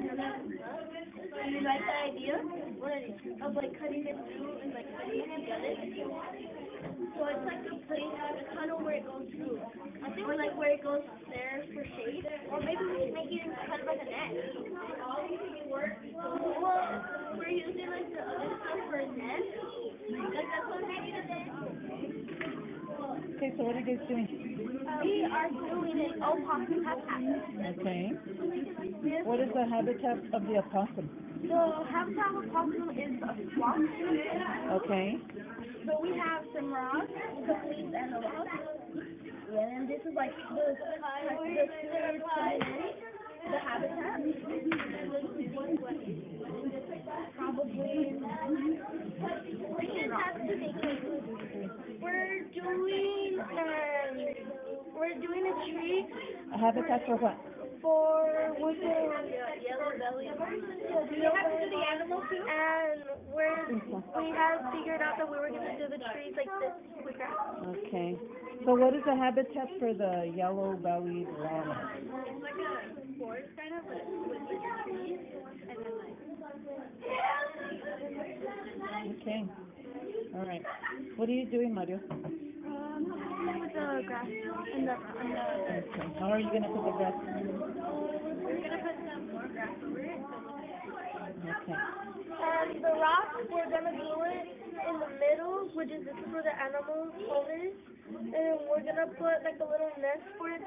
Do you like the idea? Of like cutting it through and like putting it together? So it's like a place, a tunnel where it goes through. I think or like where it goes there for shade. Or maybe we should make it into kind of like a net. Well, we're using like the other stuff for a net. Like that's what we need Okay, so what are you guys doing? We are doing an opossum habitat. Okay. What is the habitat of the opossum? the habitat of opossum is a swamp. Okay. So we have some rocks, some leaves, and a rock. Yeah, and this is like the the in, the habitat. Probably. We're doing um, we're doing a tree A habitat for what? For what's it? Yellow belly. We have to do the animal too. And we're we have figured out that we were gonna do the trees like this quicker. Okay. So what is the habitat for the yellow-bellied llama? It's like a forest kind of like with like trees and then like Okay. All right. What are you doing, Mario? The grass and the and the Okay. How are you gonna put the grass? we're gonna put some more grass over it. Okay. And the rock we're gonna do it in the middle, which is this is where the animals it. And then we're gonna put like a little nest for it to.